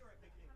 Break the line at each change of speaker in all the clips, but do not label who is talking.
Roger, I think.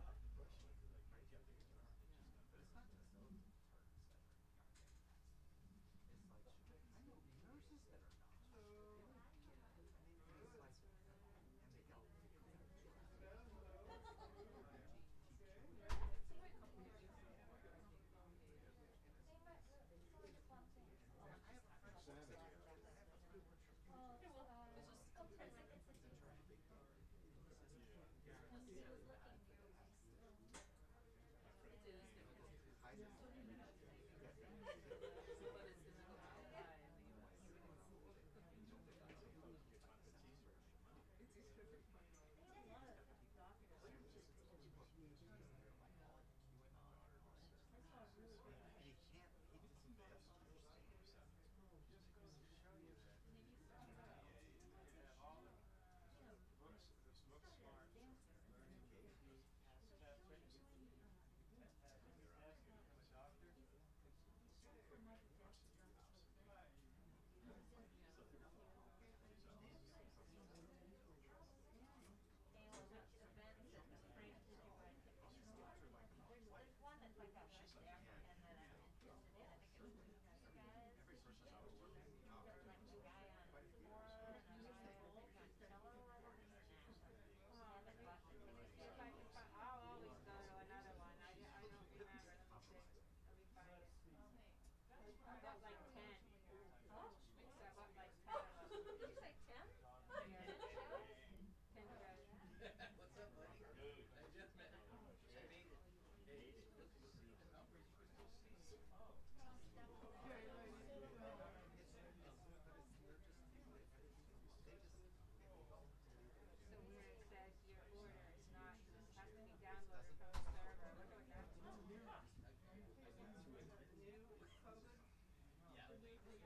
Yeah.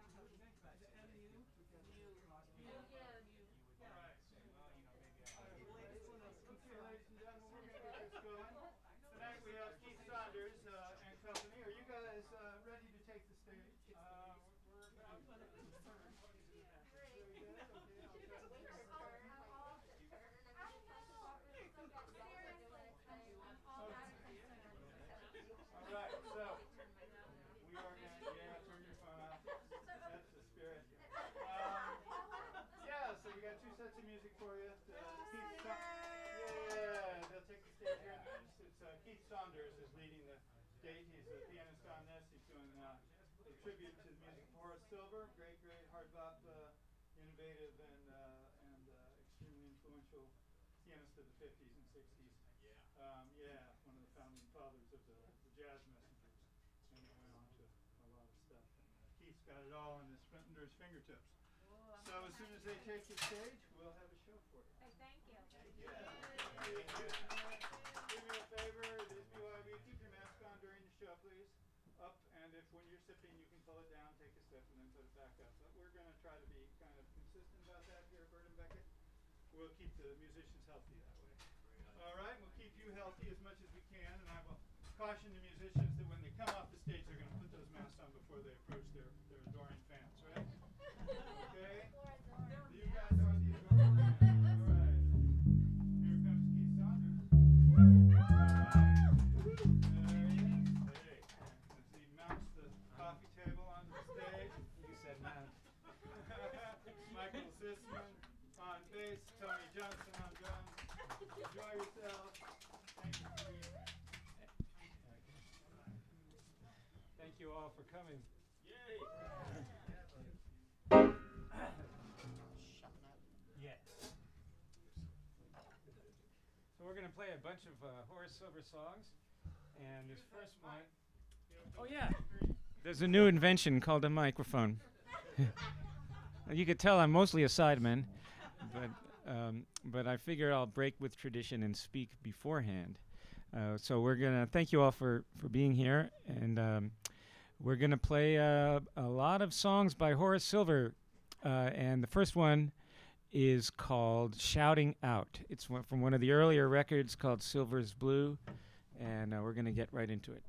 New, new, yeah.
Tonight we have Keith Saunders uh, and company. Are you guys uh, ready to take the stage?
Uh, we're about to.
Great.
Very good. Okay, I'll
Should
try
have
to-
waited all, all the turn. I know. Seriously, I'm all out of concern.
All right, so we are going to, yeah, turn your phone off. That's the spirit. Um, yeah, so we got two sets of music for you. Uh, Keith Sa- yeah, they'll take the stage here in. It's uh, Keith Saunders is leading the date. He's a pianist on this. He's doing uh, a tribute to the music of Horace Silver, great, great hard bop, uh, innovative and uh, and uh, extremely influential pianist of the 50s and 60s.
Yeah.
Um, yeah, one of the founding fathers of the, the jazz messengers, and he went on to a lot of stuff. And uh, Keith's got it all in his, fin- under his fingertips. So as soon as they take the stage, we'll have a show for you.
Hey, thank you.
Do me a favor, this BYB, keep your mask on during the show, please. Up, and if when you're sipping, you can pull it down, take a sip, and then put it back up. But we're going to try to be kind of consistent about that here, Bird and Beckett. We'll keep the musicians healthy that way. All right, we'll keep you healthy as much as we can, and I will caution the musicians that when they come off the stage, they're going to put those masks on before they approach their, all for coming. Yes. So we're going to play a bunch of uh, Horace Silver songs, and this first one. Oh yeah. There's a new invention called a microphone. you could tell I'm mostly a sideman, but um, but I figure I'll break with tradition and speak beforehand. Uh, so we're gonna thank you all for for being here, and um, we're gonna play uh, a lot of songs by Horace Silver.
Uh, and the first one is called Shouting Out. It's from one of the earlier records called Silver's Blue. And uh, we're going to get right into it.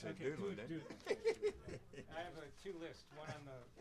said doodling.
I have uh, two lists, one on the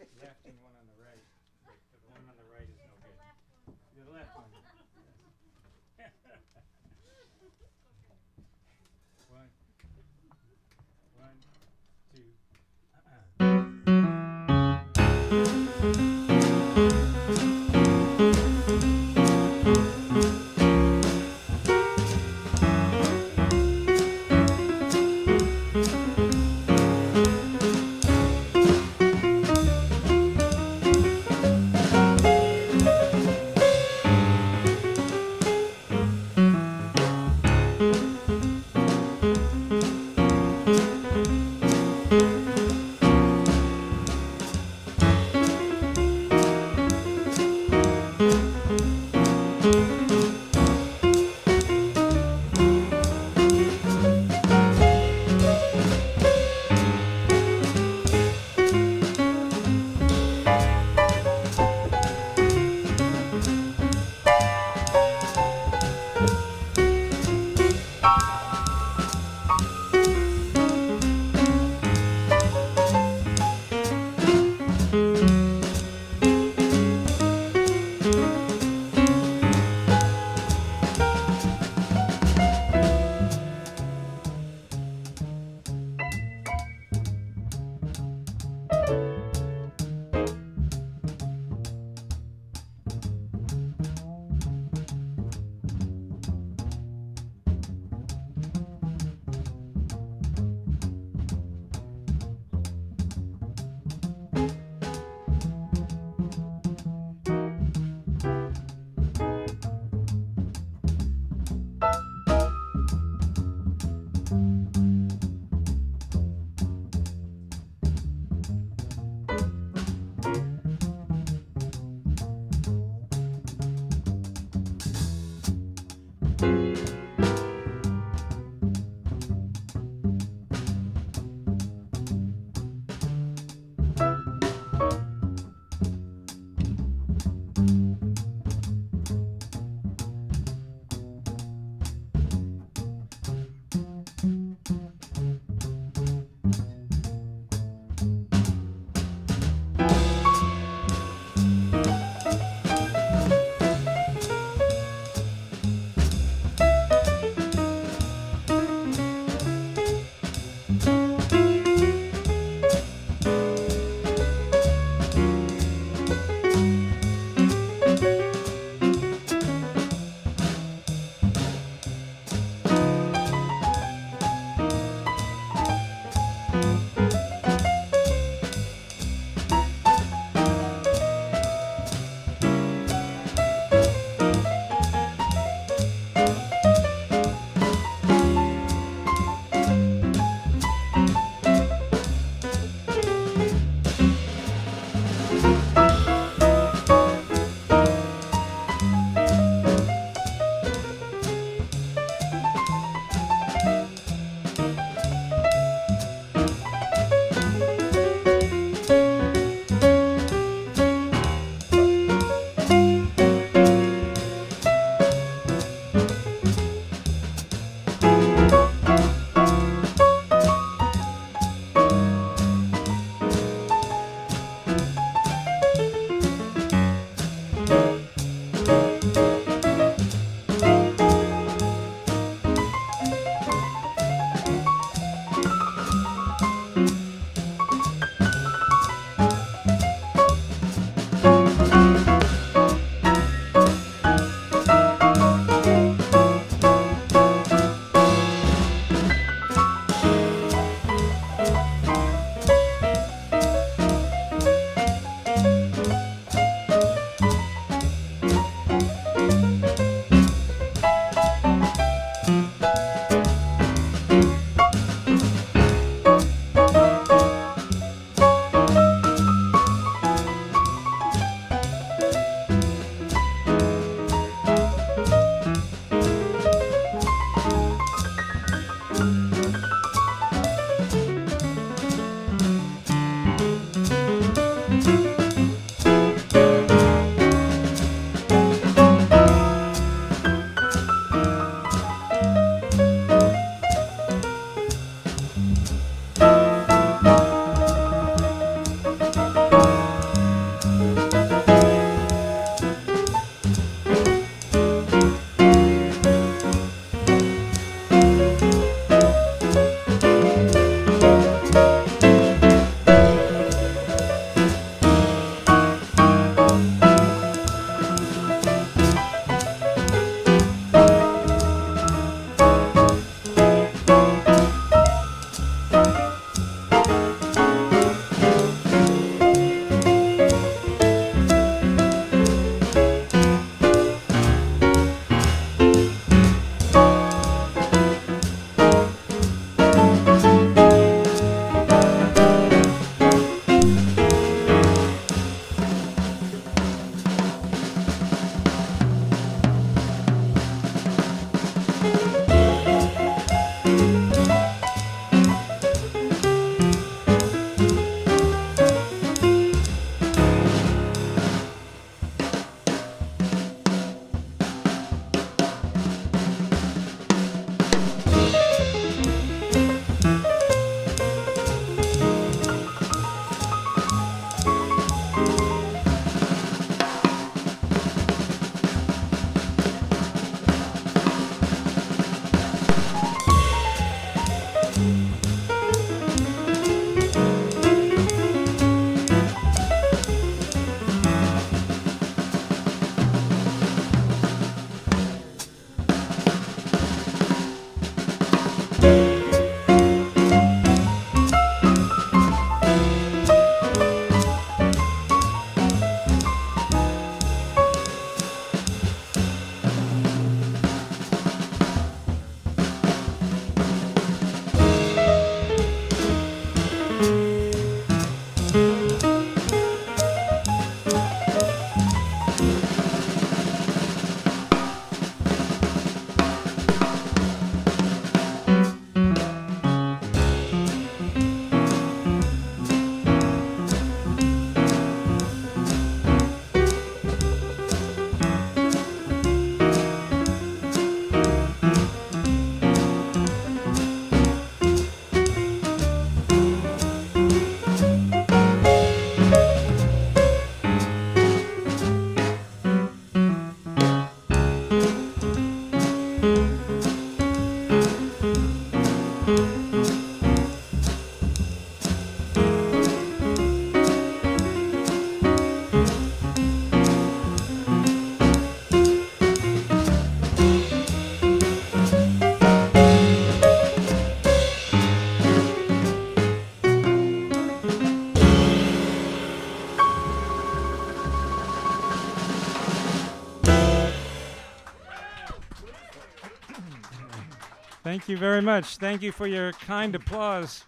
Thank you very much. Thank you for your kind applause.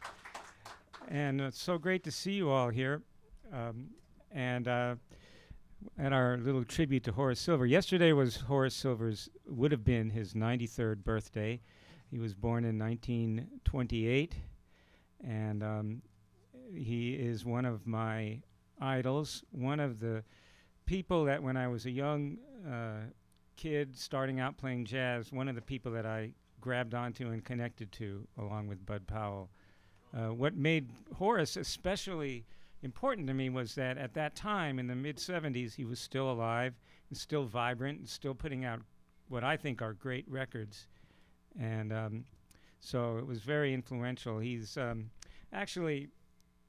And it's so great to see you all here. Um, and uh, at our little tribute to Horace Silver. Yesterday was Horace Silver's, would have been his 93rd birthday. He was born in 1928. And um, he is one of my idols, one of the people that when I was a young uh, kid starting out playing jazz, one of the people that I grabbed onto and connected to, along with Bud Powell. Uh, what made Horace especially important to me was that at that time in the mid 70s, he was still alive and still vibrant and still putting out what I think are great records. And um, so it was very influential. He's um, actually,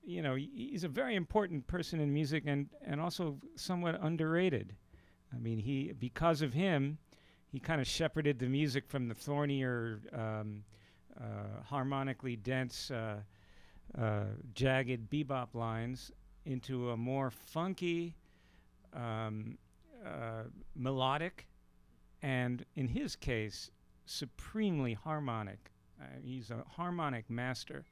you know, he's a very important person in music and, and also somewhat underrated. I mean, he because of him, he kind of shepherded the music from the thornier, um, uh, harmonically dense, uh, uh, jagged bebop lines into a more funky, um, uh, melodic, and in his case, supremely harmonic. Uh, he's a harmonic master,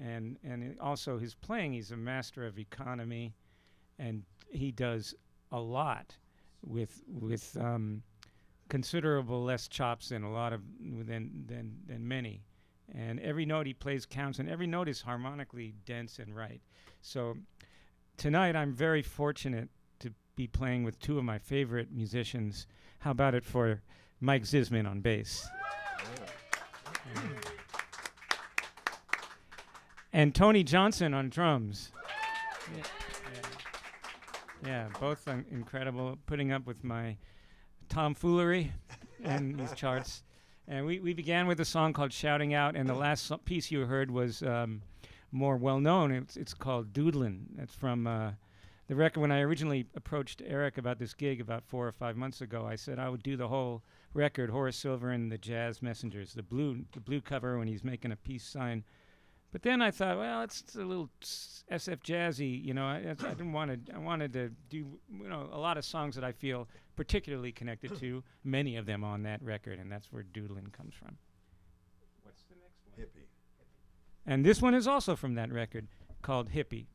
and and also his playing. He's a master of economy, and he does a lot with with um, considerable less chops than a lot of than than than many. And every note he plays counts, and every note is harmonically dense and right. So tonight I'm very fortunate to be playing with two of my favorite musicians. How about it for Mike Zisman on bass? and Tony Johnson on drums. Yeah, yeah. Yeah, both um, incredible. Putting up with my tomfoolery and these charts. And we, we began with a song called Shouting Out, and the last so- piece you heard was um, more well known. It's, it's called Doodlin'. That's from uh, the record. When I originally approached Eric about this gig about four or five months ago, I said I would do the whole record, Horace Silver and the Jazz Messengers, the blue, the blue cover when he's making a peace sign. But then I thought, well, it's a little SF jazzy, you know. I, I didn't want to. I wanted to do, you know, a lot of songs that I feel particularly connected to. Many of them on that record, and that's where Doodlin' comes from. What's the next one?
Hippie.
And this one is also from that record called Hippie.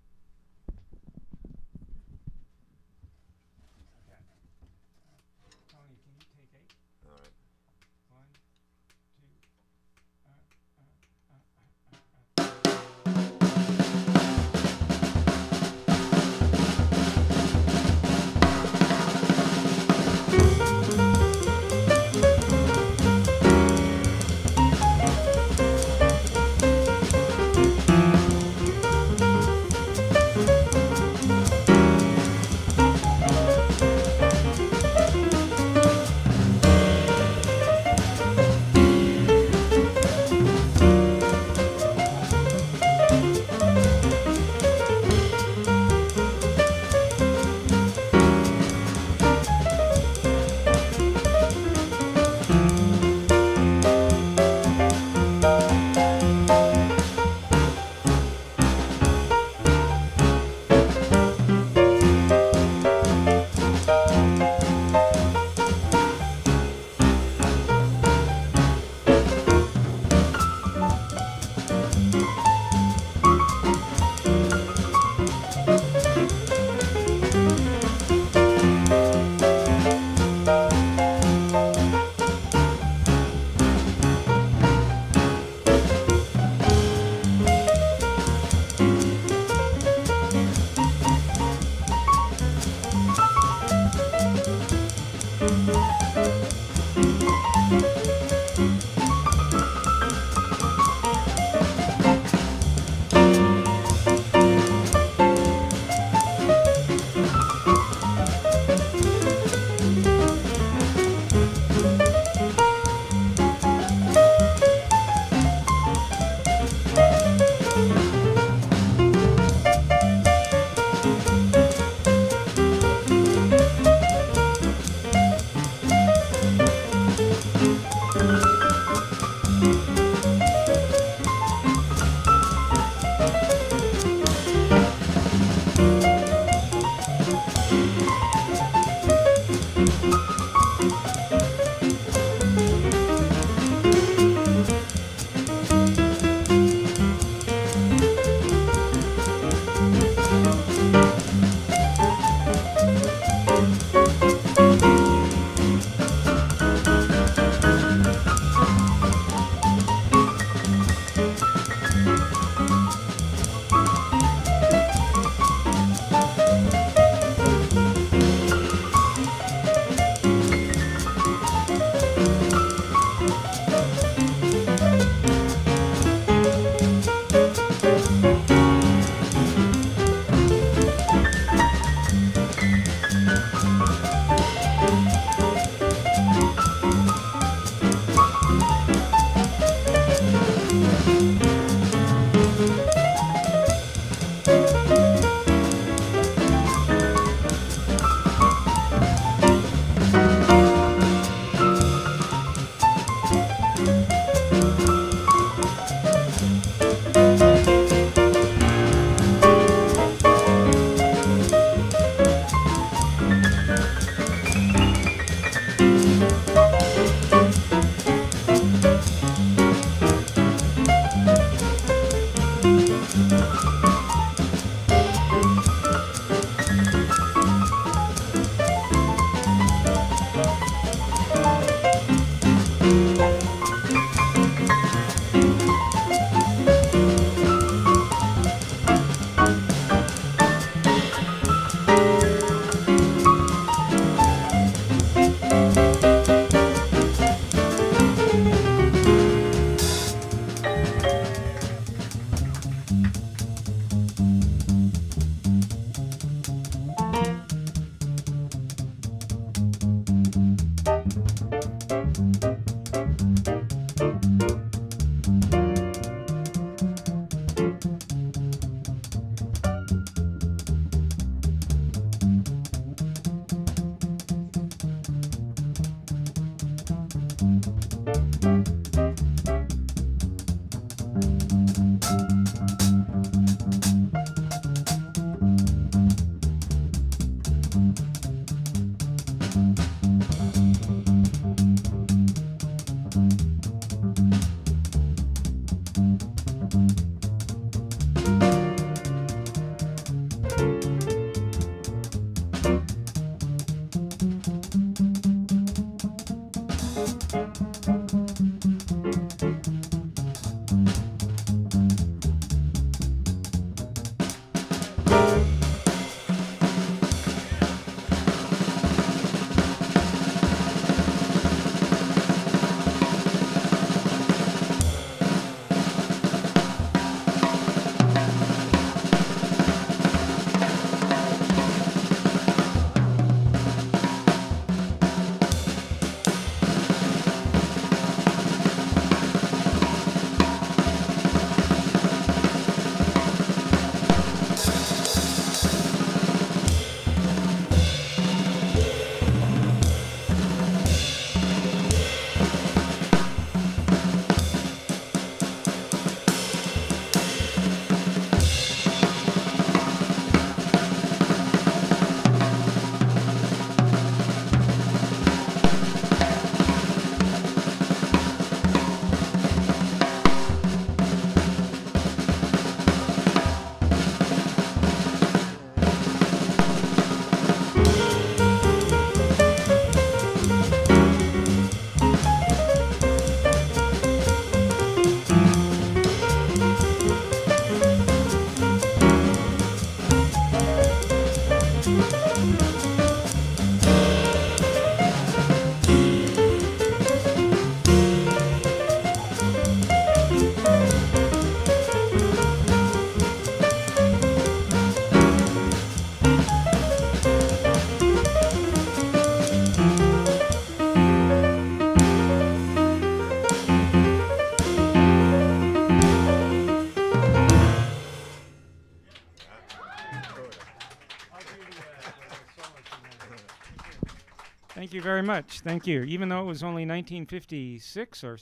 Very much. Thank you. Even though it was only 1956 or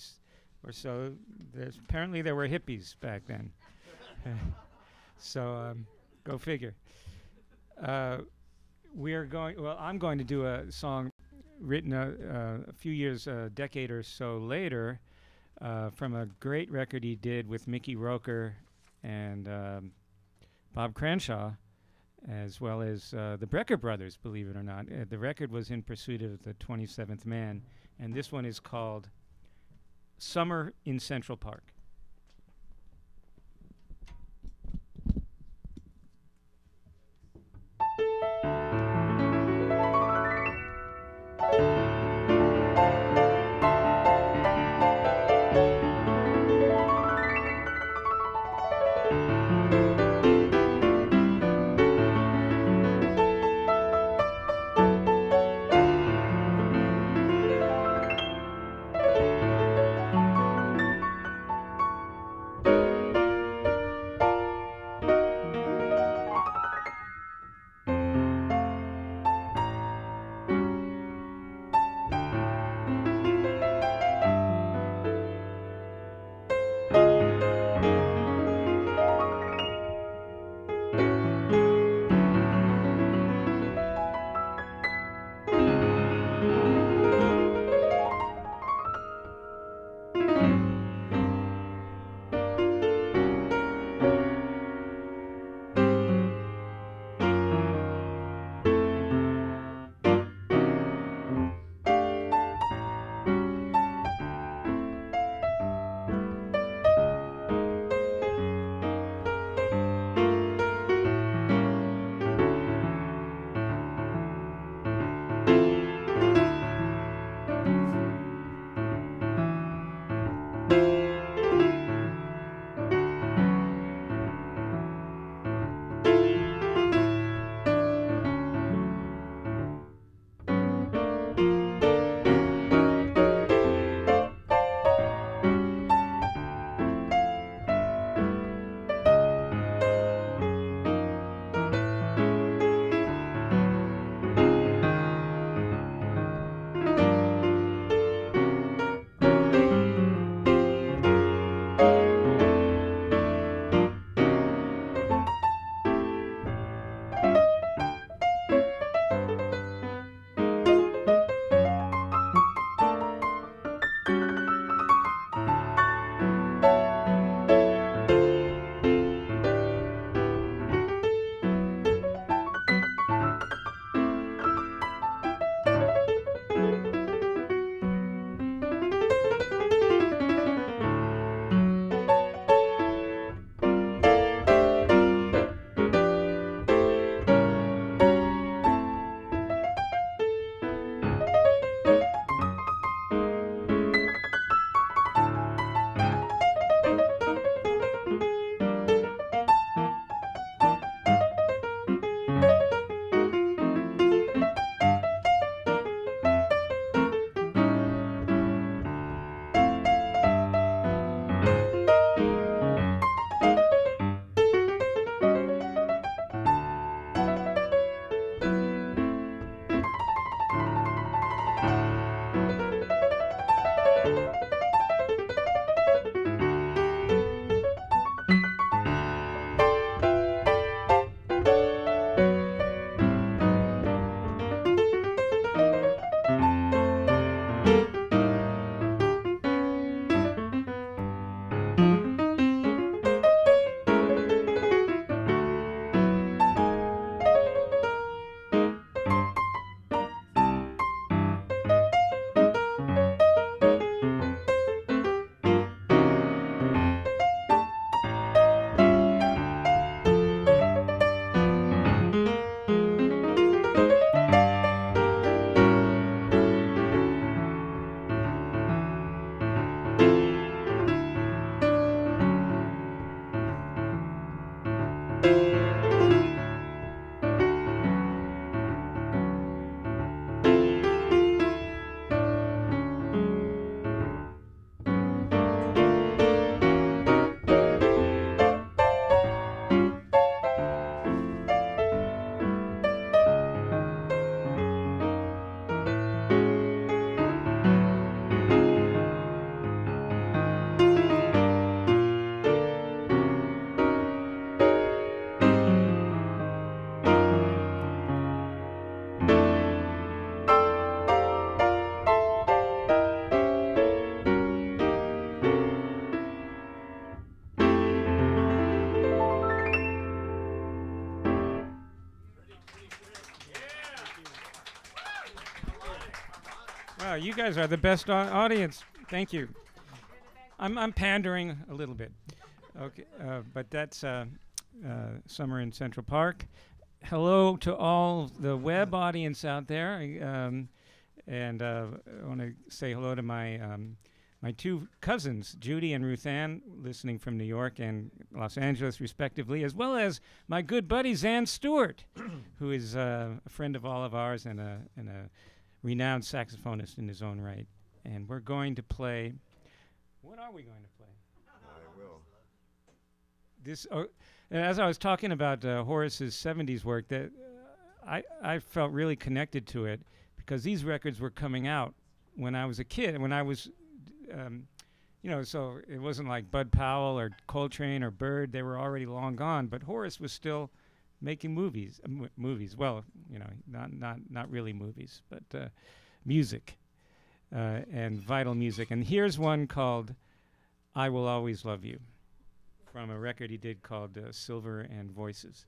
or so, apparently there were hippies back then. so um, go figure. Uh, we are going. Well, I'm going to do a song written a, uh, a few years, a decade or so later, uh, from a great record he did with Mickey Roker and um, Bob Cranshaw as well as uh, the Brecker brothers, believe it or not. Uh, the record was In Pursuit of the 27th Man, and this one is called Summer in Central Park. You guys are the best au- audience. Thank you. I'm, I'm pandering a little bit. Okay, uh, but that's uh, uh, Summer in Central Park. Hello to all the web audience out there. Um, and uh, I want to say hello to my um, my two cousins, Judy and Ruth Ann, listening from New York and Los Angeles, respectively, as well as my good buddy Zan Stewart, who is uh, a friend of all of ours and a and a renowned saxophonist in his own right. And we're going to play. What are we going to play?
I will.
This, uh, as I was talking about uh, Horace's '70s work, that uh, I I felt really connected to it because these records were coming out when I was a kid, when I was, um, you know, so it wasn't like Bud Powell or Coltrane or Bird; they were already long gone. But Horace was still making movies, movies. Well, you know, not not not really movies, but uh, music uh, and vital music. And here's one called "I Will Always Love You." from a record he did called uh, Silver and Voices.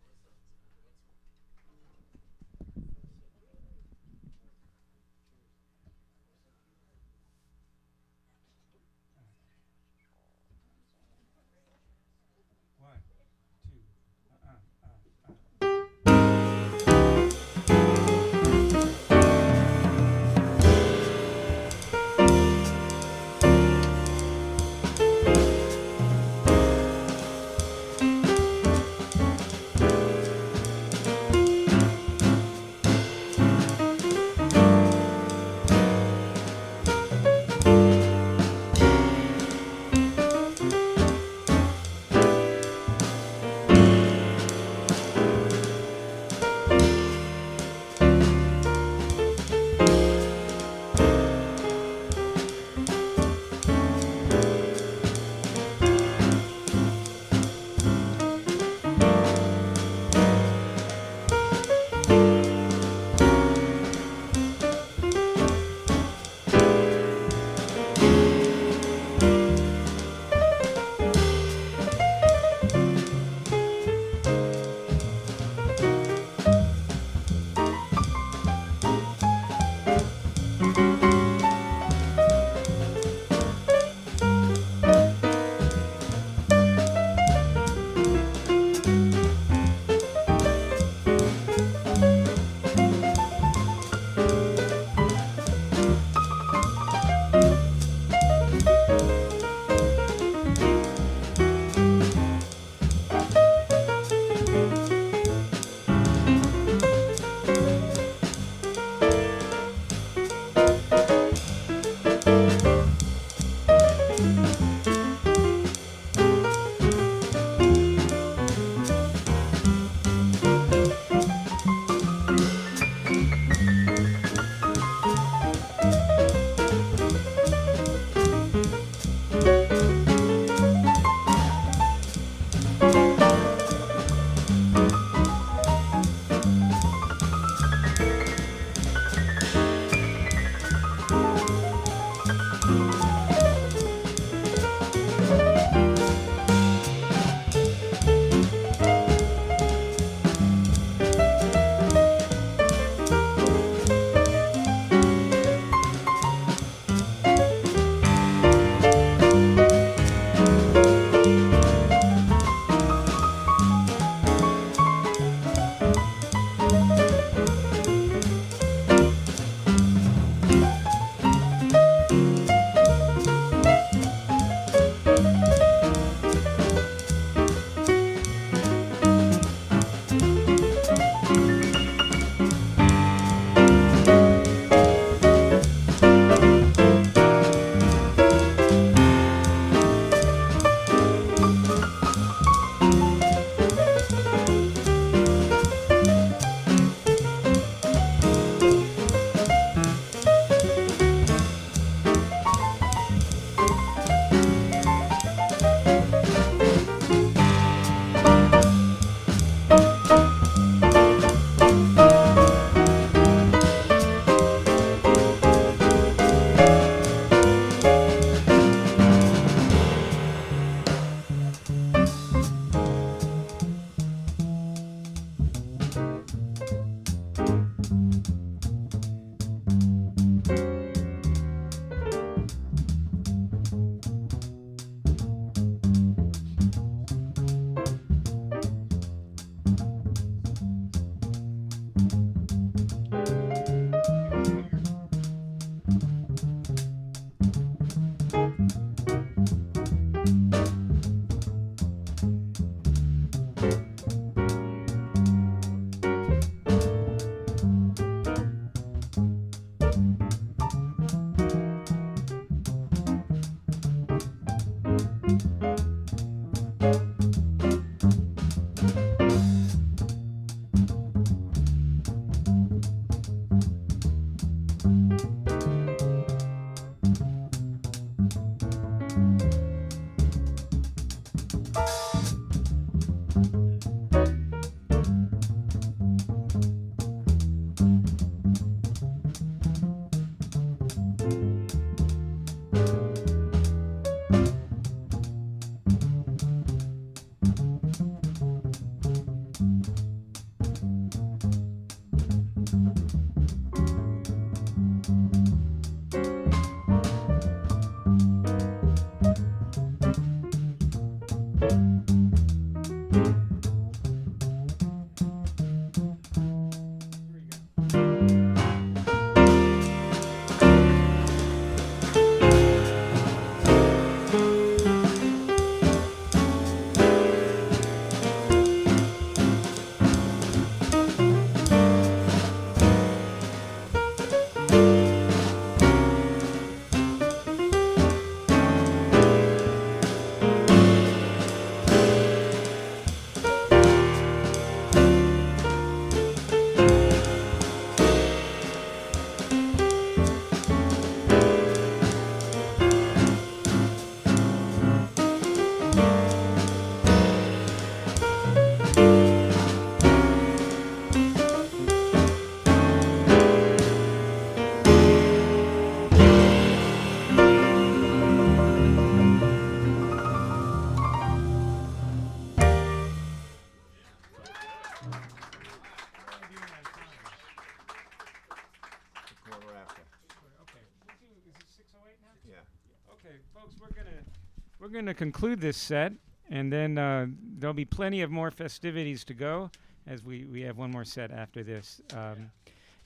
We're gonna conclude this set, and then uh, there'll be plenty of more festivities to go, as we we have one more set after this. Um,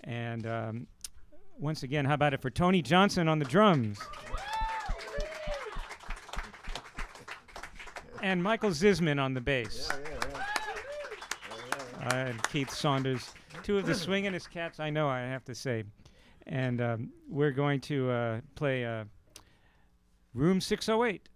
and um, once again, how about it for Tony Johnson on the drums? and Michael Zisman on the bass.
Yeah, yeah, yeah.
uh, and Keith Saunders, two of the swinginest cats I know, I have to say. And um, we're going to uh, play uh, Room 608.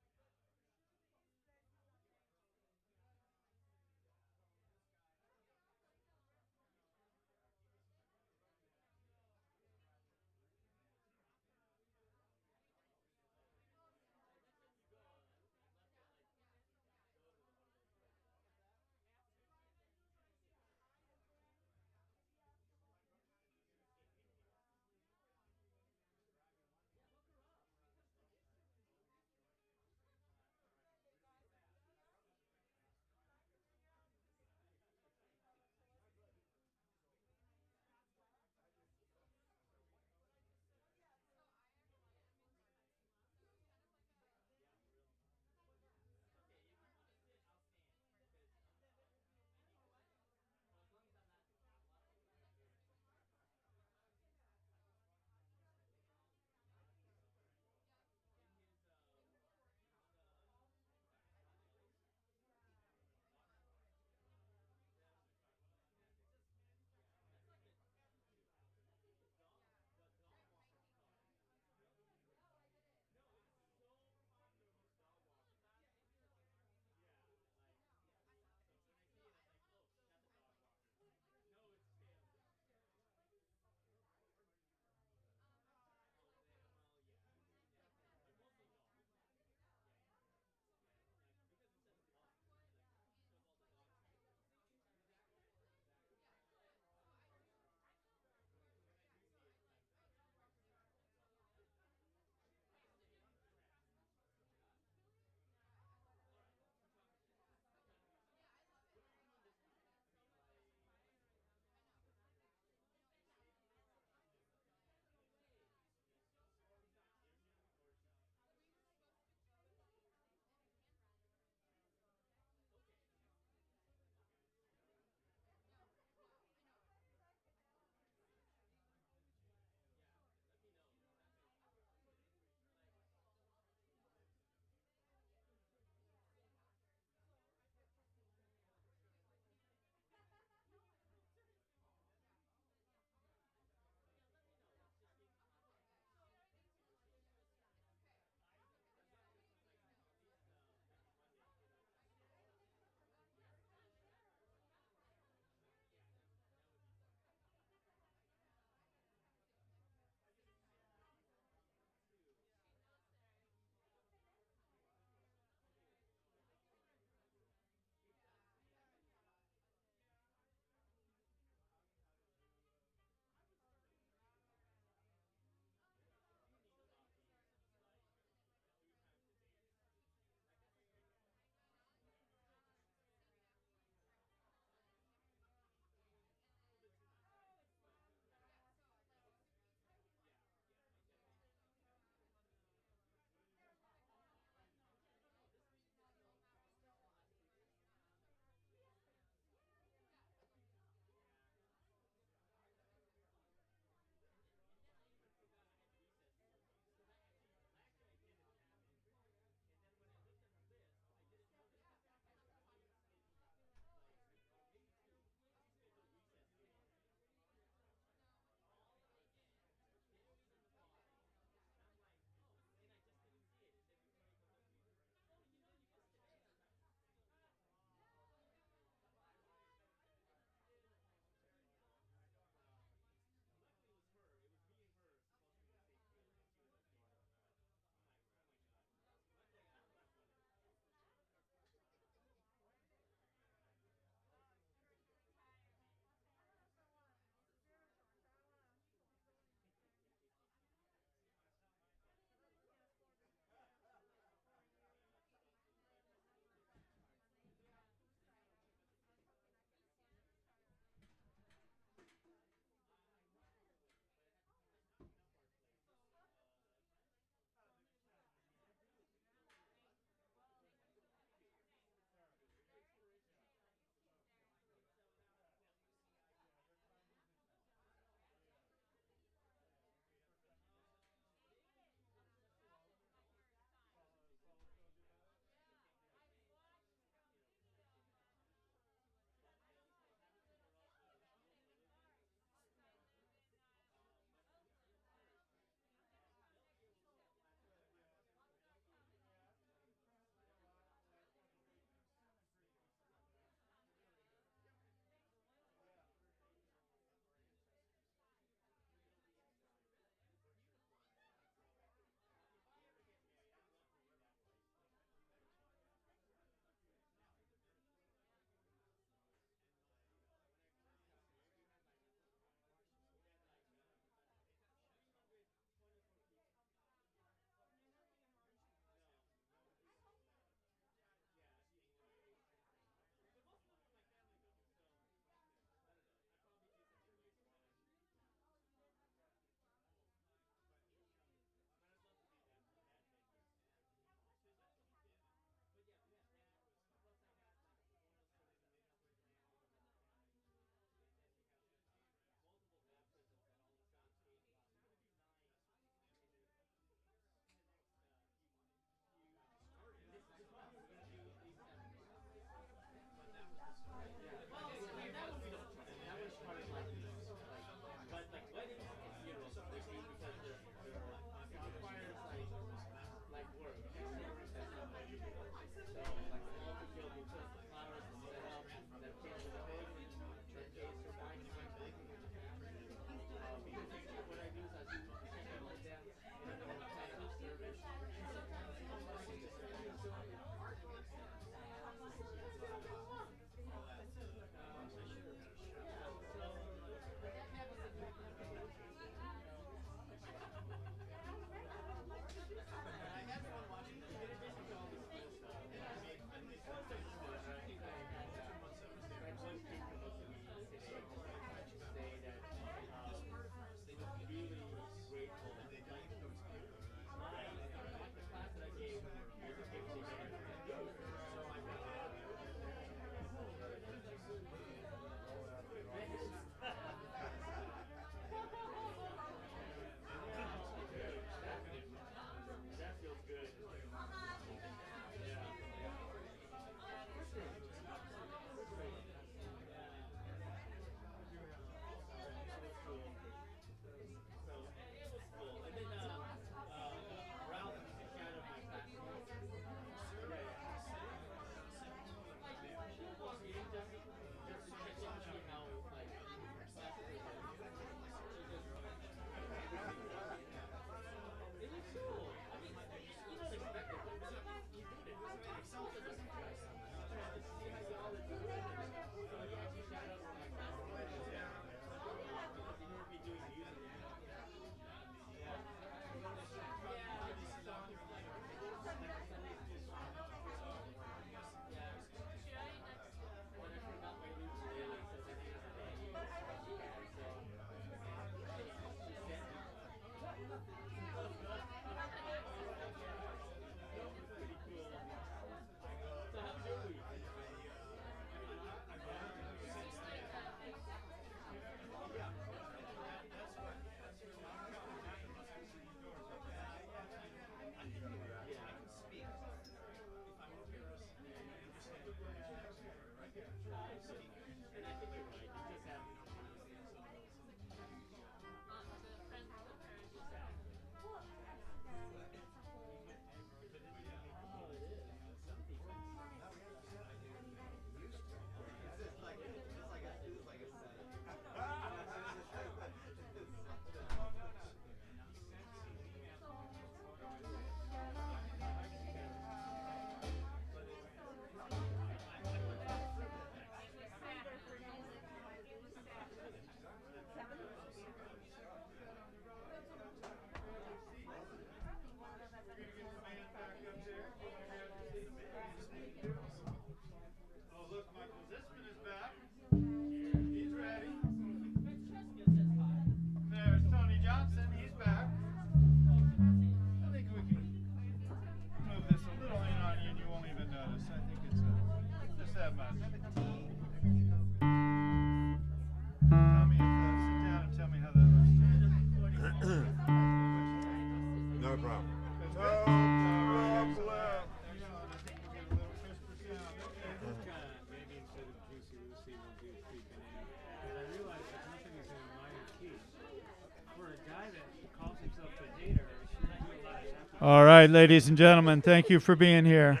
All right, ladies and gentlemen, thank you for being here.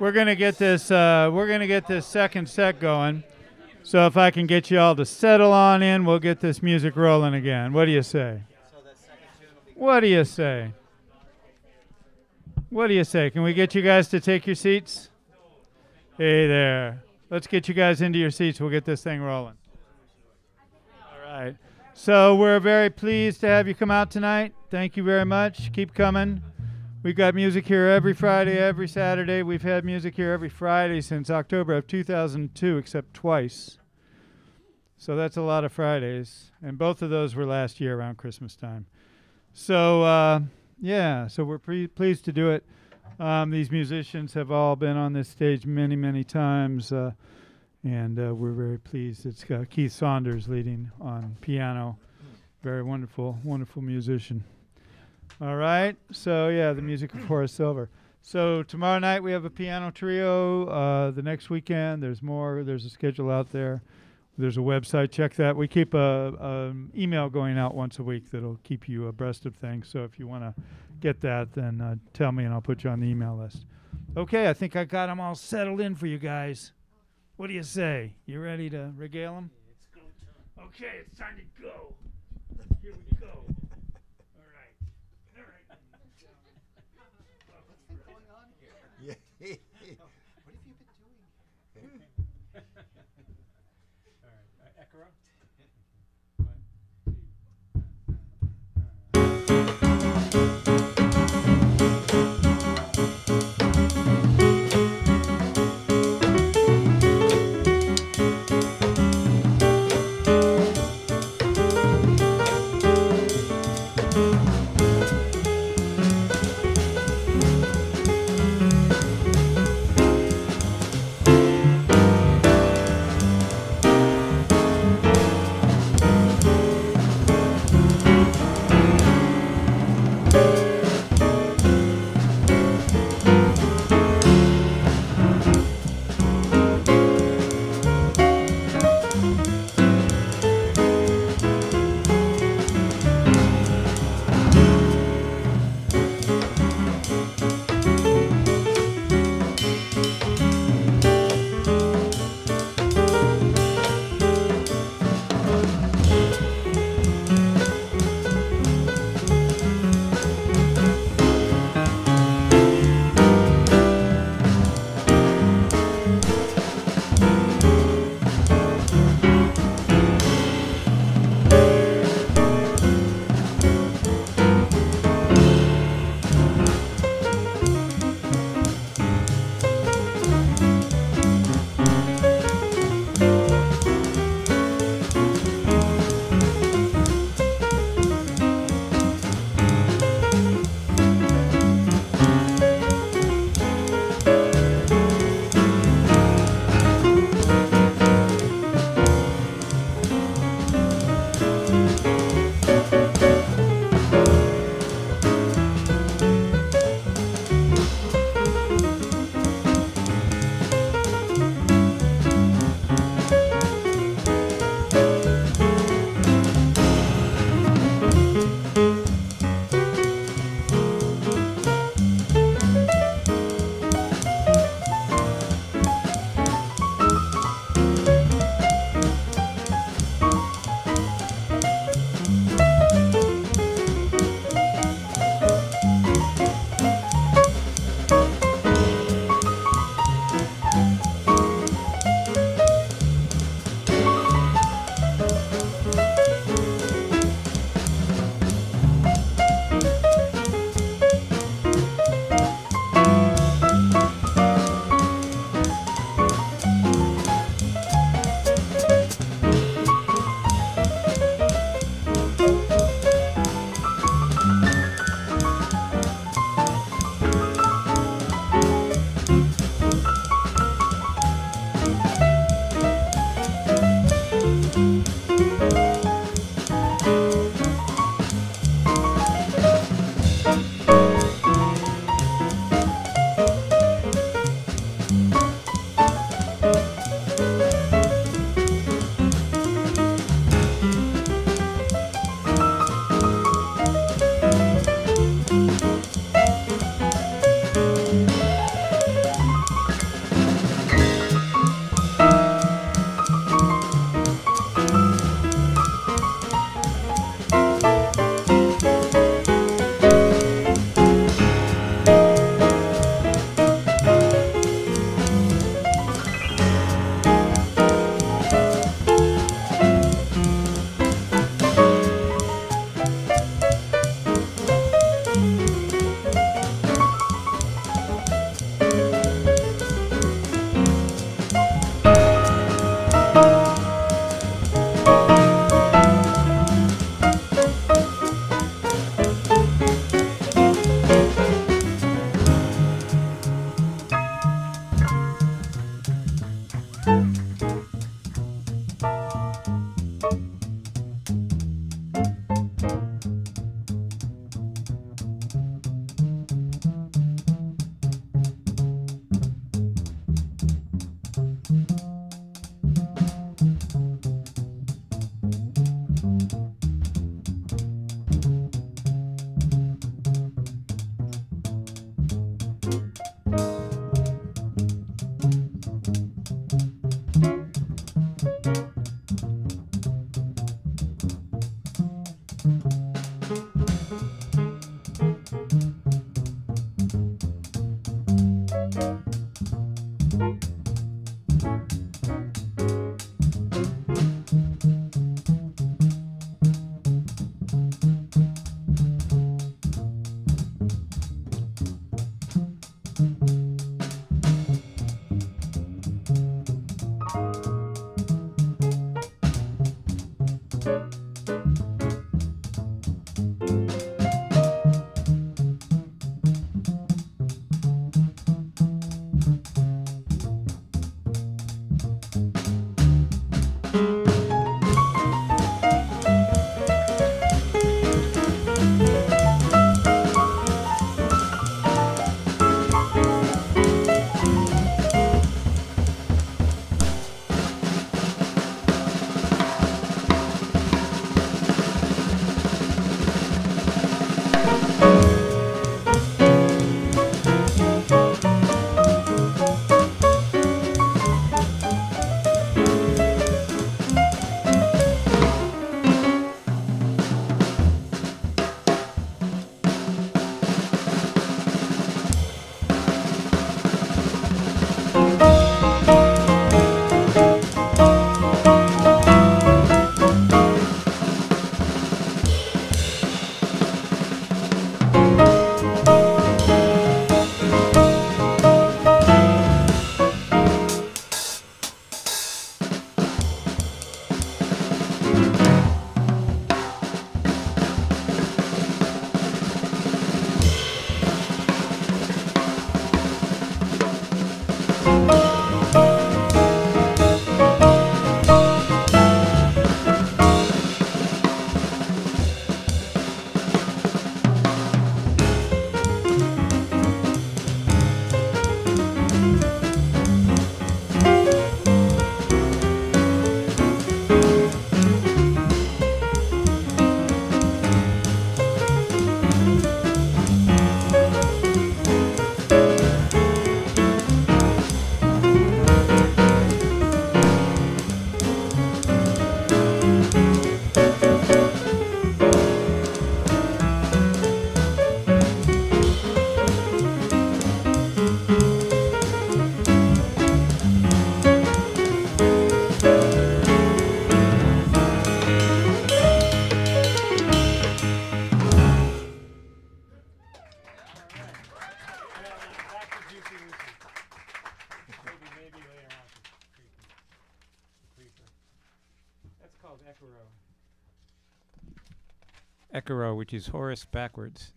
We're gonna get this. Uh, we're gonna get this second set going. So if I can get you all to settle on in, we'll get this music rolling again. What do you say? What do you say? What do you say? Can we get you guys to take your seats? Hey there. Let's get you guys into your seats. We'll get this thing rolling. All right. So we're very pleased to have you come out tonight. Thank you very much. Keep coming. We've got music here every Friday, every Saturday. We've had music here every Friday since October of 2002, except twice. So that's a lot of Fridays. And both of those were last year around Christmas time. So, uh, yeah, so we're pre- pleased to do it. Um, these musicians have all been on this stage many, many times. Uh, and uh, we're very pleased. It's Keith Saunders leading on piano. Very wonderful, wonderful musician. All right. So yeah, the music of Horace Silver. So tomorrow night we have a piano trio. Uh, the next weekend there's more. There's a schedule out there. There's a website. Check that. We keep a, a email going out once a week that'll keep you abreast of things. So if you want to get that, then uh, tell me and I'll put you on the email list. Okay, I think I got them all settled in for you guys. What do you say? You ready to regale them? Okay, it's time to go.
Which is Horace backwards.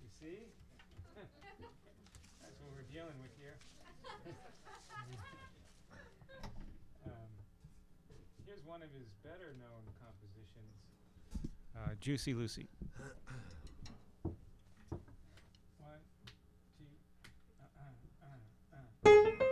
You see? That's what we're dealing with here. um, here's one of his better known compositions uh, Juicy Lucy. One, two, uh, uh,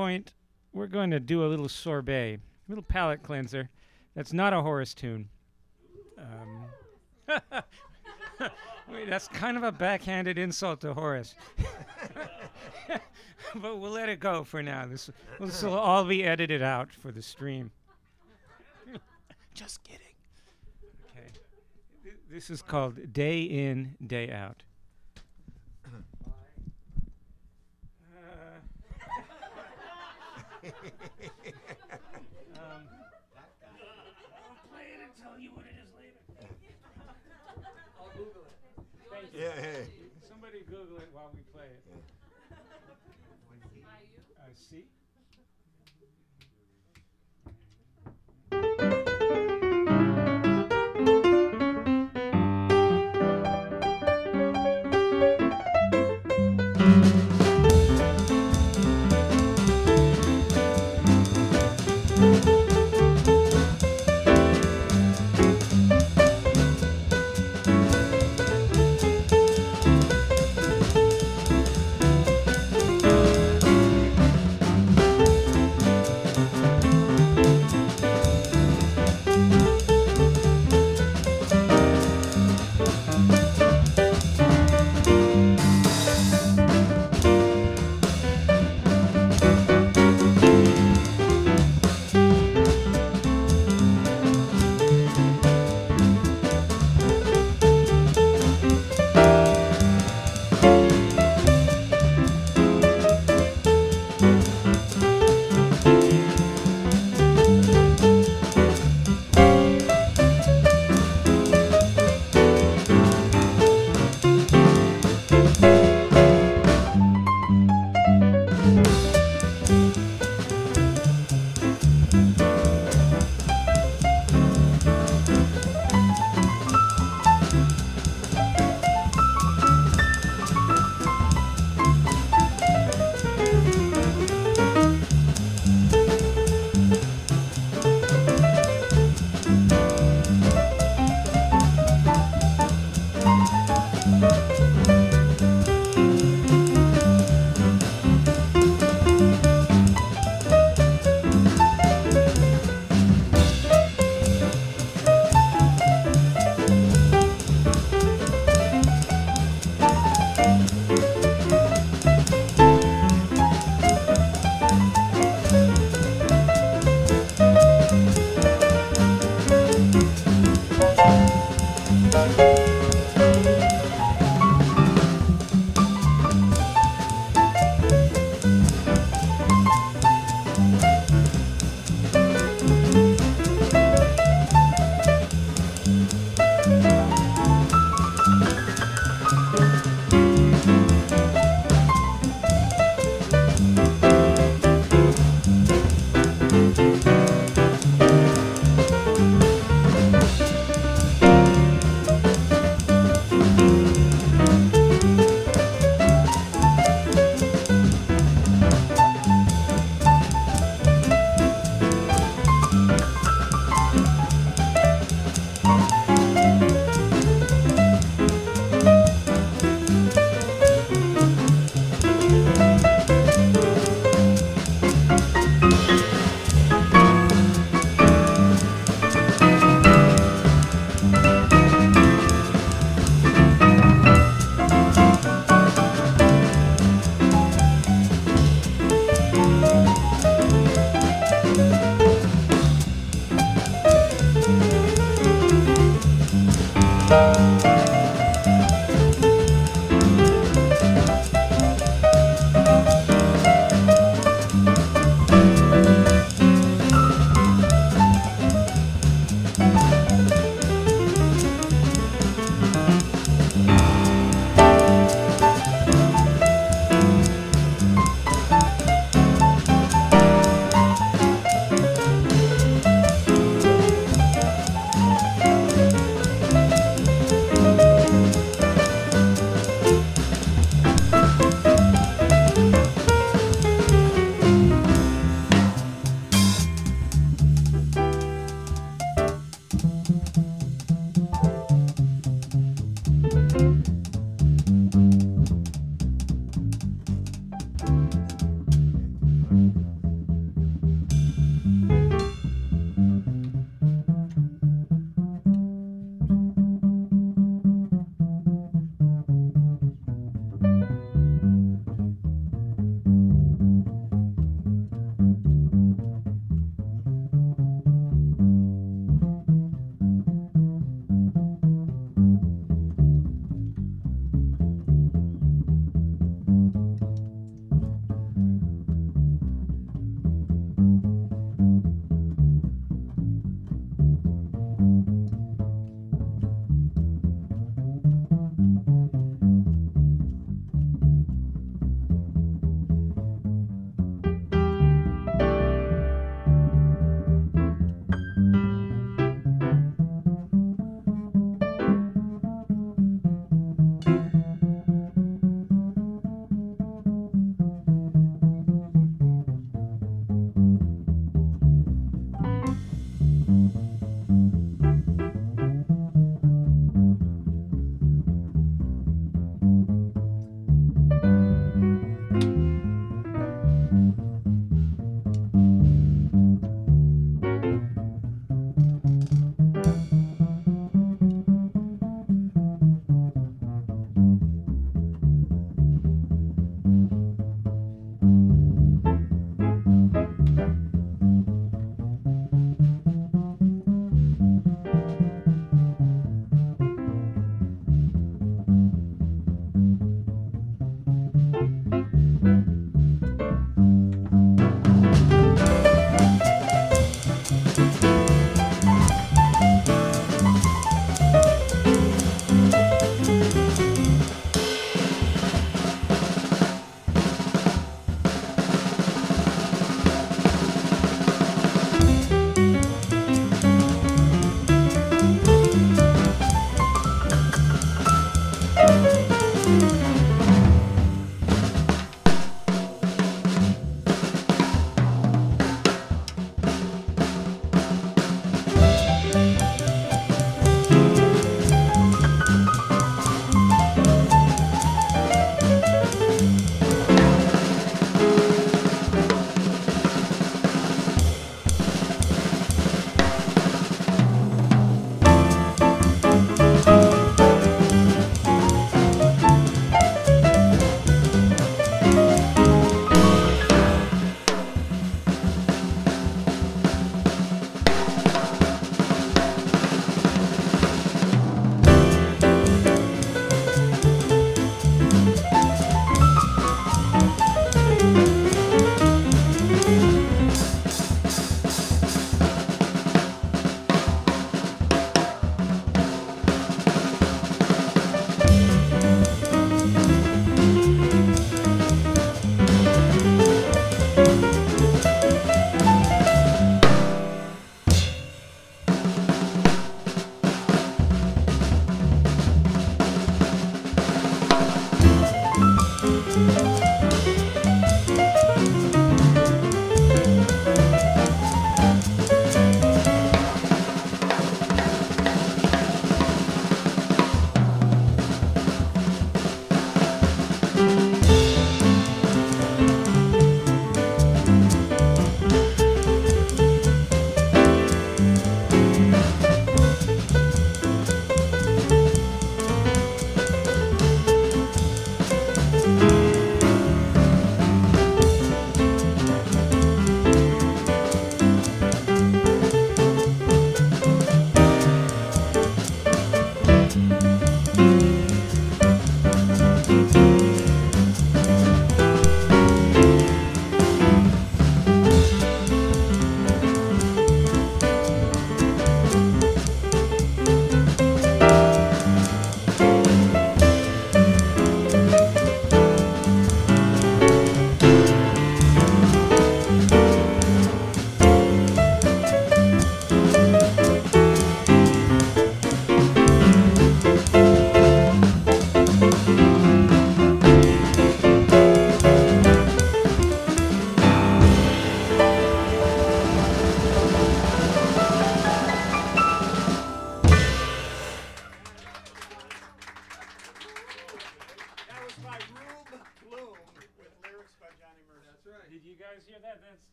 point, we're going to do a little sorbet, a little palate cleanser. That's not a Horace tune. Um, wait, that's kind of a backhanded insult to Horace. but we'll let it go for now. This this will all be edited out for the stream. Just kidding. Okay. This is called Day In, Day Out.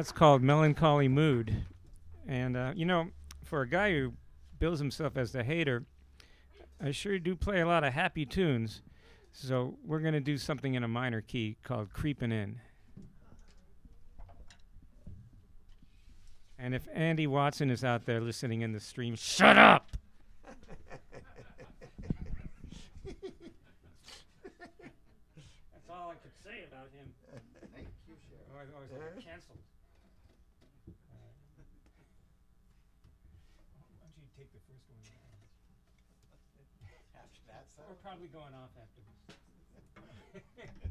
That's
called Melancholy Mood. And, uh, you know, for a guy who bills himself as the hater, I sure do play a lot of happy tunes. So we're going to do something in a minor key called Creeping In. And if Andy Watson is out there listening in the stream, shut up! That's all I could say about him.
Thank you, Sheriff.
Or, or is it canceled? Why don't you take the first one?
After that, so.
We're probably going off after this.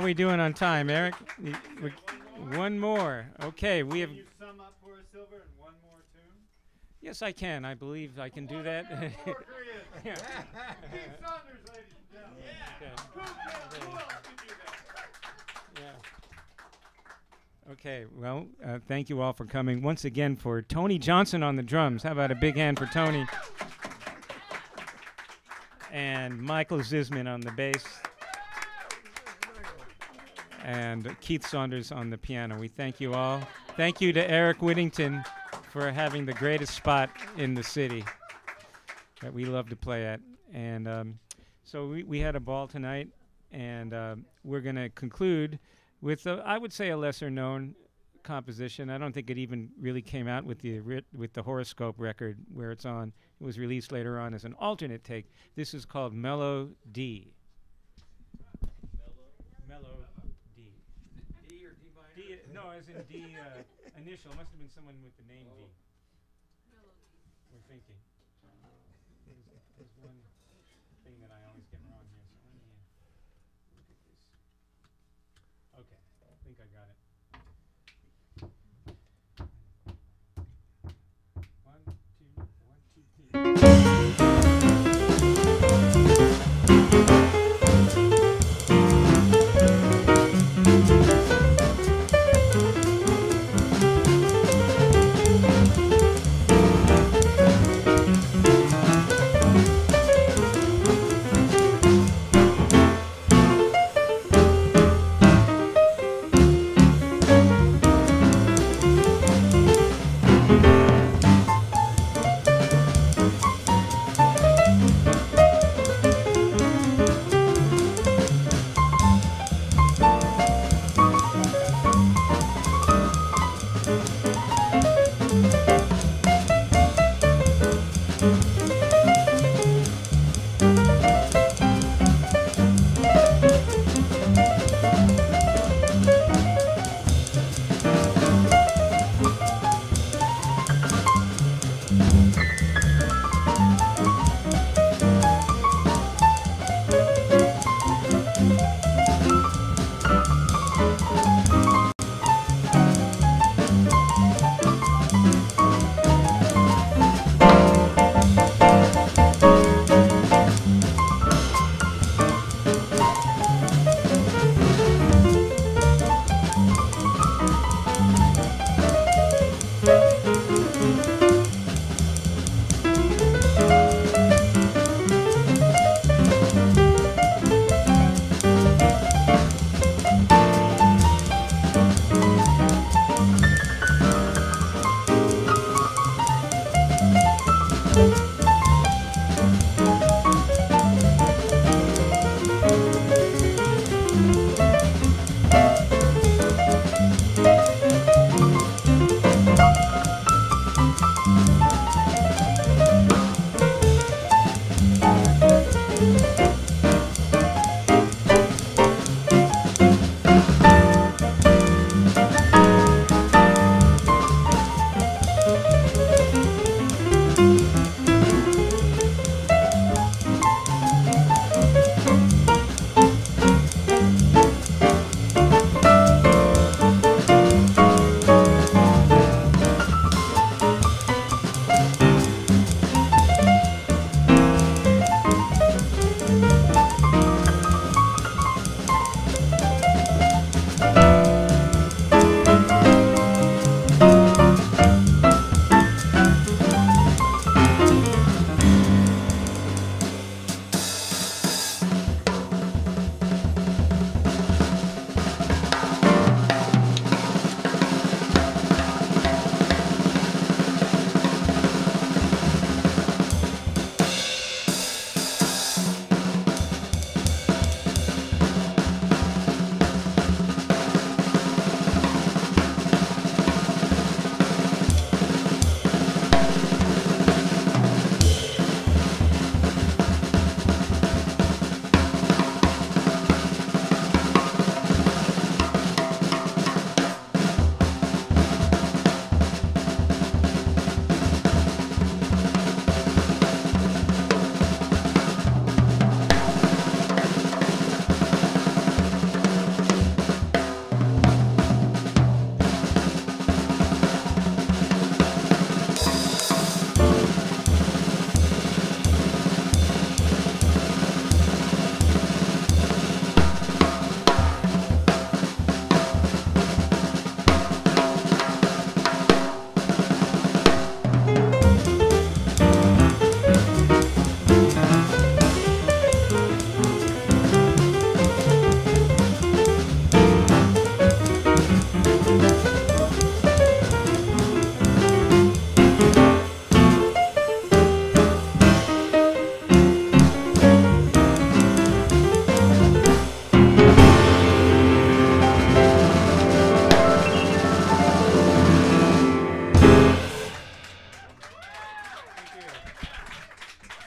How we doing on time, Eric? Y- we- One more. Okay, we have.
Can you sum up for us, Silver, in one more tune?
Yes, I can. I believe I can do that.
Four Koreans.
Yeah.
Keith Saunders, ladies and gentlemen.
Okay.
Who can, who else can do that?
Yeah. Okay, well, uh, thank you all for coming once again for Tony Johnson on the drums. How about a big hand for Tony? And Michael Zisman on the bass. And Keith Saunders on the piano. We thank you all. Thank you to Eric Whittington for having the greatest spot in the city that we love to play at. And um, so we, we had a ball tonight, and um we're going to conclude with, a, I would say, a lesser known composition. I don't think it even really came out with the with the Horace-Scope record where it's on. It was released later on as an alternate take. This is called Mellow D. Mellow D.
D or D minor?
No, in D uh, initial. Must have been someone with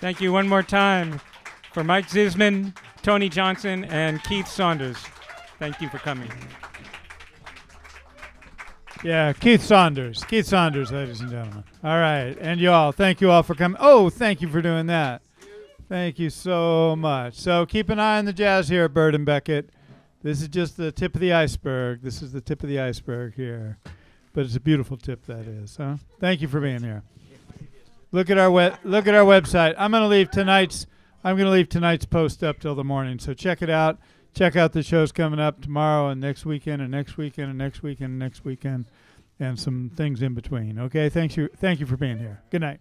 Thank you one more time for Mike Zisman, Tony Johnson, and Keith Saunders. Thank you for coming.
Yeah, Keith Saunders. Keith Saunders, ladies and gentlemen. All right. And you all, thank you all for coming. Oh, thank you for doing that. Thank you so much. So keep an eye on the jazz here at Bird and Beckett. This is just the tip of the iceberg. This is the tip of the iceberg here. But it's a beautiful tip that is, huh? Thank you for being here. Look at our we- look at our website. I'm going to leave tonight's I'm going to leave tonight's post up till the morning. So check it out. Check out the shows coming up tomorrow and next weekend and next weekend and next weekend and next weekend and some things in between. Okay? Thanks you thank you for being here. Good night.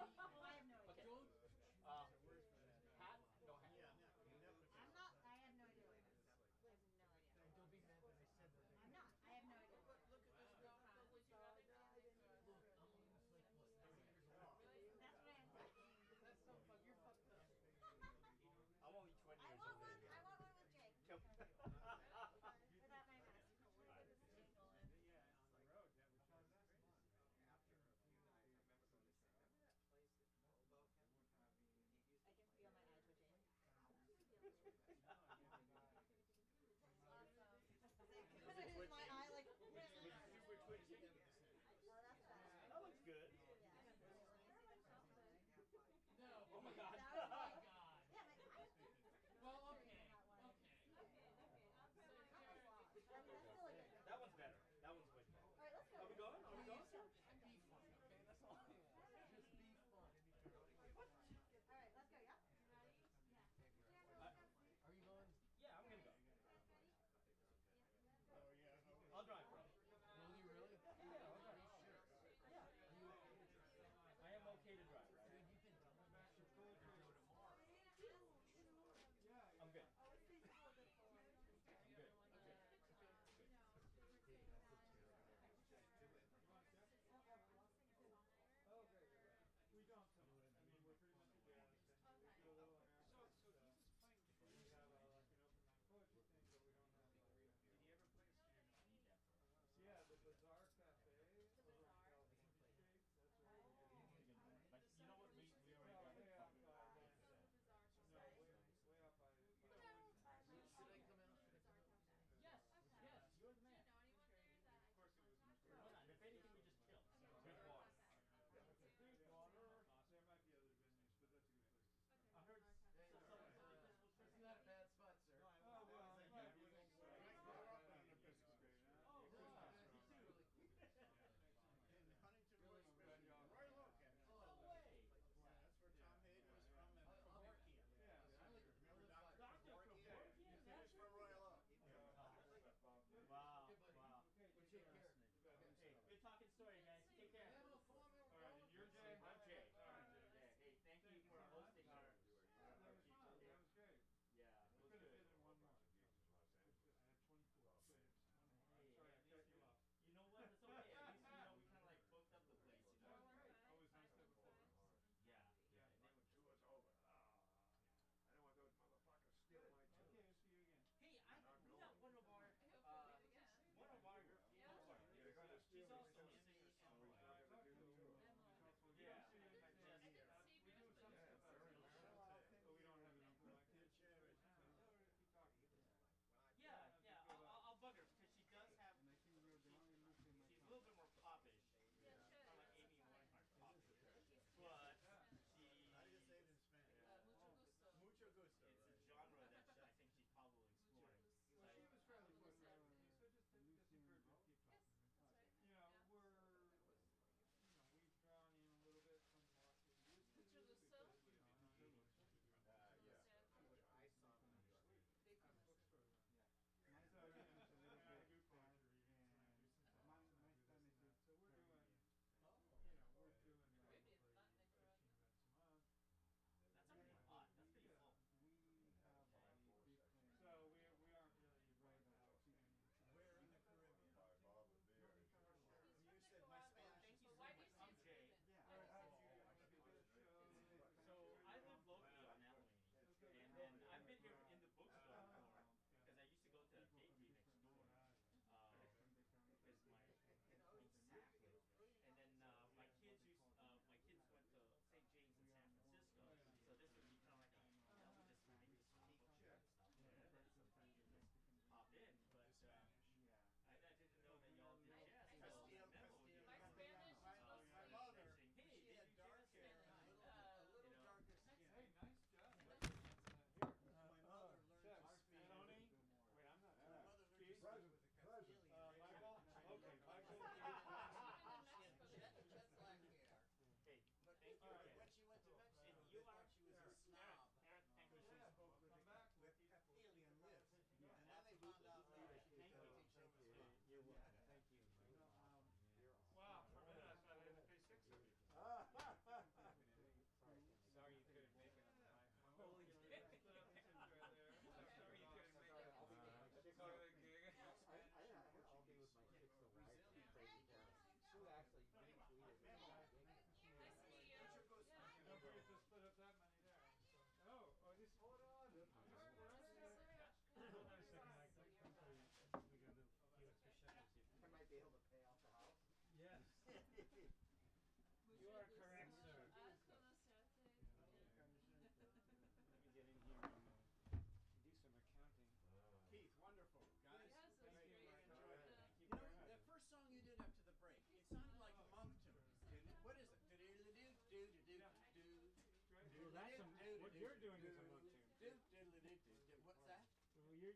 Well,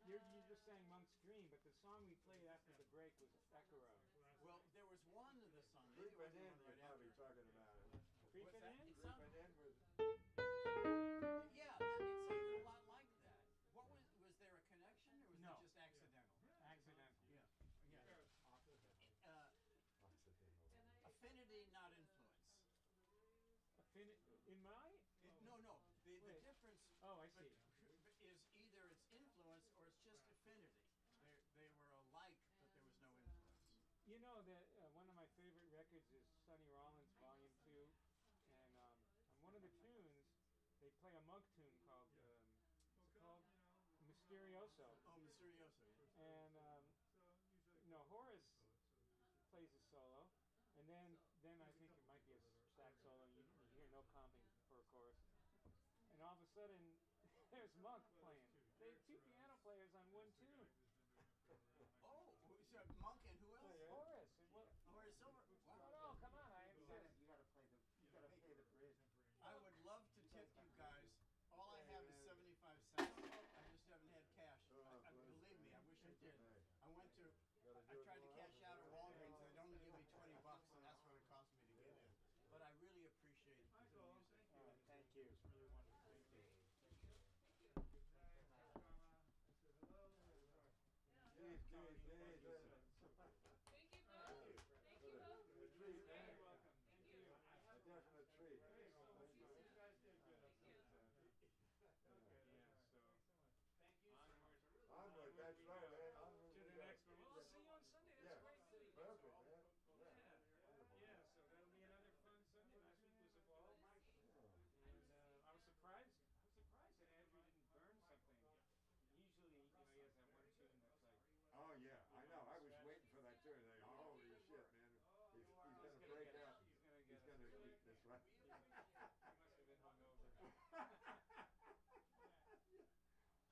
you're,
you're, just sang Monk's Dream, but the song we played after the break was Ecaroh.
Well, there was one of the songs.
Creeping
maybe
in,
You know that uh, one of my favorite records is Sonny Rollins Volume Two, and um, on one of the tunes they play a monk tune called um, what's it called Mysterioso,
Oh, Mysterioso. yeah.
and um, you know Horace plays a solo, and then then I think it might be a sax solo. You, you hear no comping for a chorus, and all of a sudden there's Monk playing. They two piano players on one tune.
Oh, so Monk and who else?
Horace, and what?
Horace Silver.
No,
Wow.
no, come on, I
you gotta,
insist.
you gotta play the, you gotta pay the bridge.
I would love to tip you guys. All I have is 75 cents. I just haven't had cash. I, I, believe me, I wish I did. I went to, I tried to cash out at Walgreens. They'd only give me 20 bucks, and that's what it cost me to get in. But I really appreciate the music.
Uh, thank you.
Jeez, jeez, jeez, uh,
Thank you both. Thank you both.
A treat, man.
You're welcome. Thank you.
A definite treat.
You guys did good. Yeah, so.
Thank you.
Onward, that's right, man. Onward
To
we
the
go.
next one. Well, I'll see you on Sunday. That's
Yeah,
great.
perfect, man.
Yeah. Yeah, so that'll be another fun Sunday. Last week was a ball.
Yeah.
And uh, I was surprised. I was surprised that Andrew didn't burn something. Usually, you know, he has that one tune that's like.
Oh, yeah, I know. I was waiting for that tune. Like, holy shit, man. He's, he's gonna
gonna
break
get
out.
us. He's gonna
He's
get
gonna
us.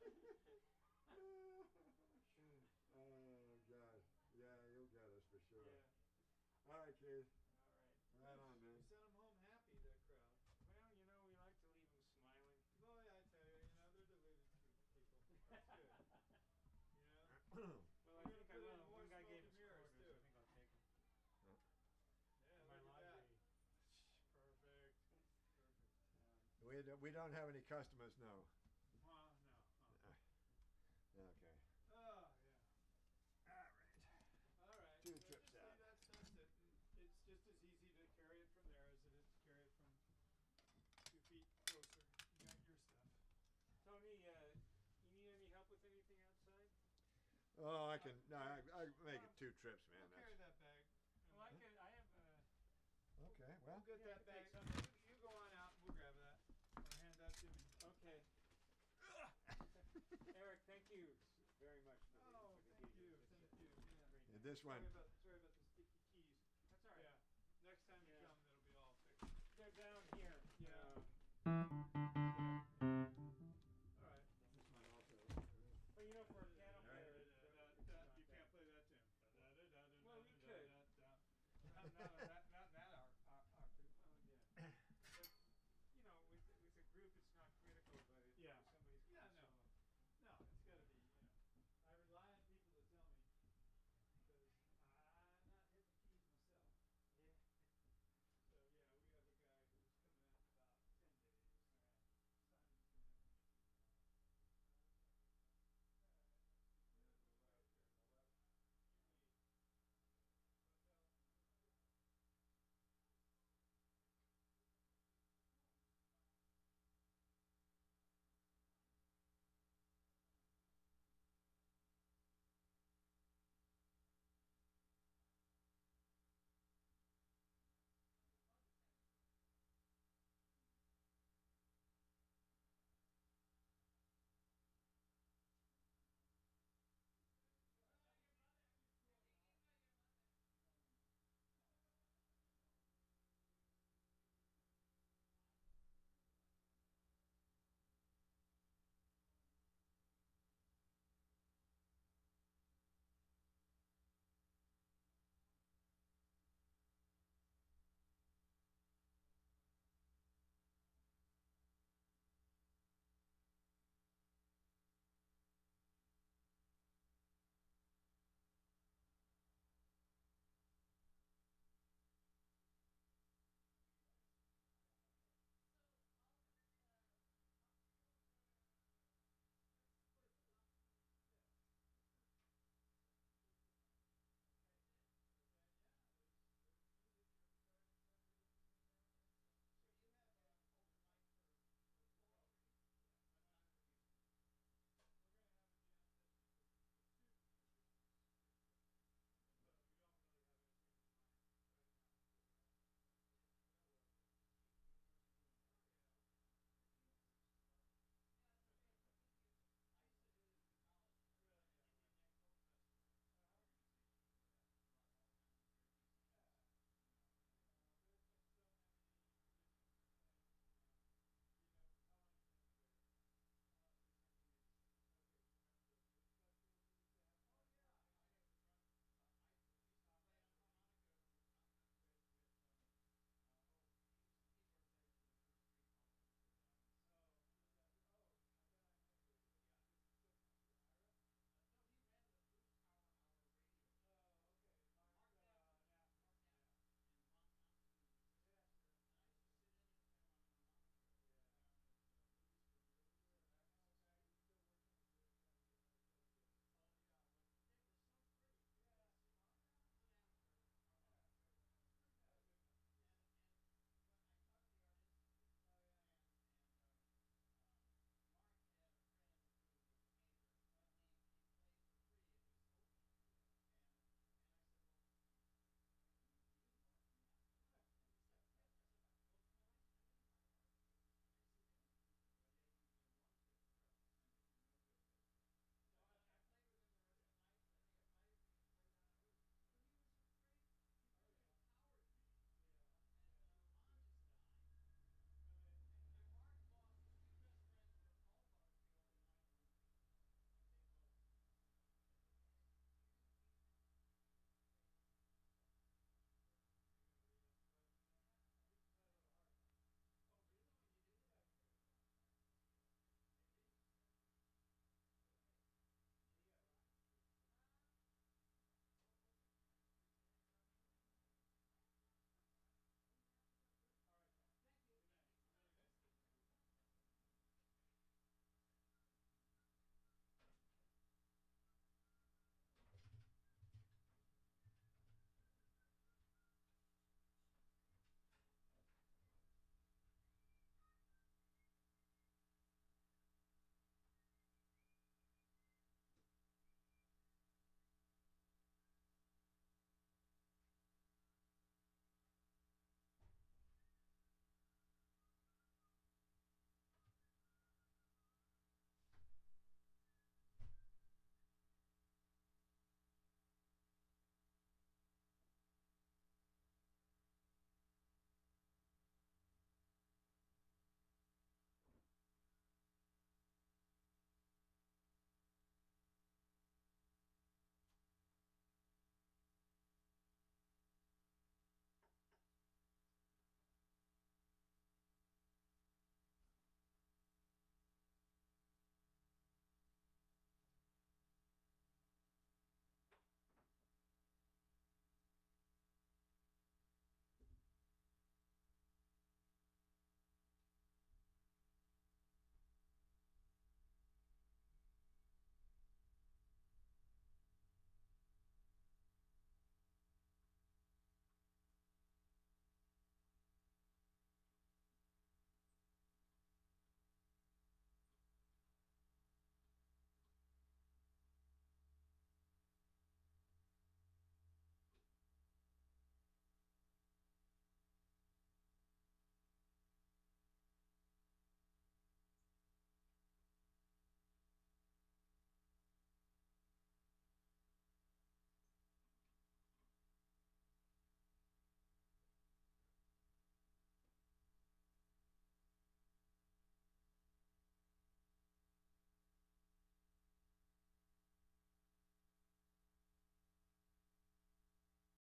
eat this one.
He must have been hungover.
Oh, God. Yeah, you'll get us for sure.
Yeah.
All right, kid.
All right.
Right on, man.
We sent them home happy, that crowd.
Well, you know, we like to leave them smiling.
Boy, I tell you, you know, they're deluded people. That's good. You know?
Well, I
We're
think I
gonna put in
will.
more
One guy
smoke
gave
and
us
mirrors,
quarters.
too.
I think I'll take them.
Yeah,
My
look at that.
laundry.
Perfect. Perfect.
We, don't- we don't have any customers now.
Well, no. oh.
Okay.
Oh, yeah.
All right.
All right.
Two
so
trips out.
That's, that's it. It's just as easy to carry it from there as it is to carry it from two feet closer. You got your stuff.
Tony, uh, you need any help with anything outside?
Oh, I can, no, I, I make it two trips, man.
I'll carry that bag.
Well, I can. I have. Uh,
okay,
We'll
well,
get
Yeah,
that bag.
can take
You, you go on out. We'll grab that. Or hand that to me.
okay. Eric, thank you very much for the,
Oh,
for the
thank you.
It's
Thank you. Yeah.
great
and
night.
this one,
about, sorry about the sticky keys.
That's all right.
Yeah. Next time you
Yeah.
come, it'll be all fixed.
They're down here.
Yeah.
Um,